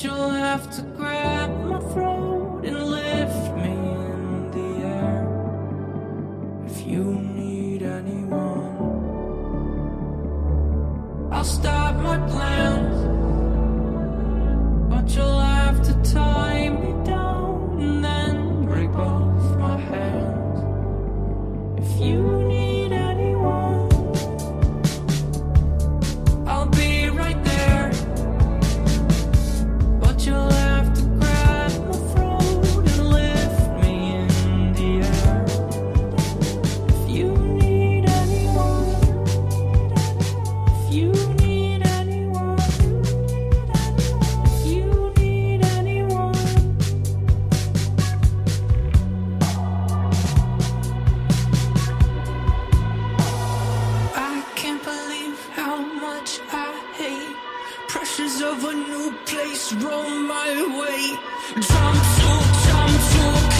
You'll have to grab my throat and lift me in the air. If you need anyone, I'll stop my plans. Much I hate pressures of a new place roll my way. Jump to, jump to,